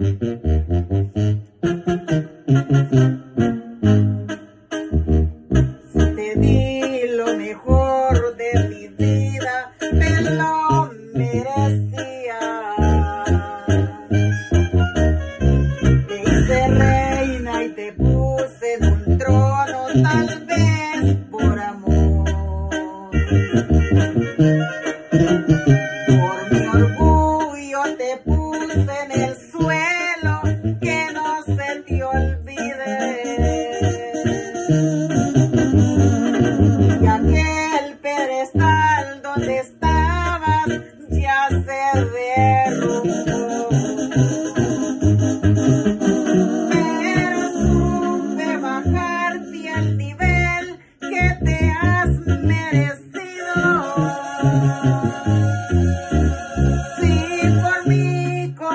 Te di lo mejor de mi vida, me lo merecía. Te hice reina y te puse en un trono, tal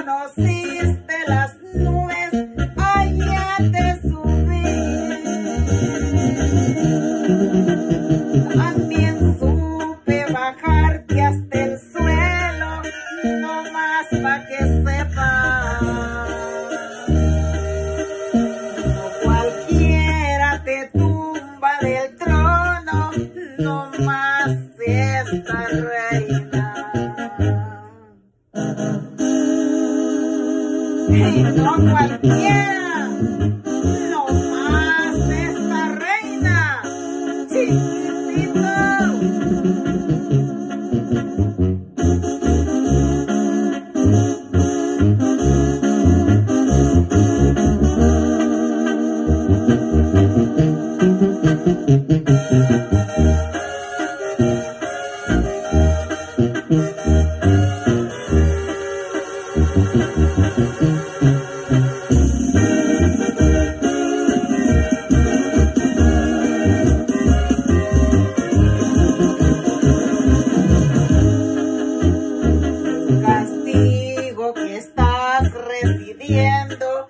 conociste las nubes, allá te subí. También supe bajarte hasta el suelo, no más pa' que sepas. Y no cualquiera, no castigo que estás recibiendo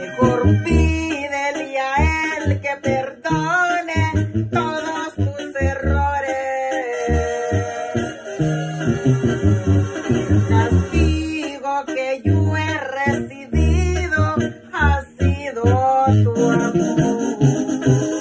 Mejor pídele a Él que perdone todos tus errores. El castigo que yo he recibido ha sido tu amor.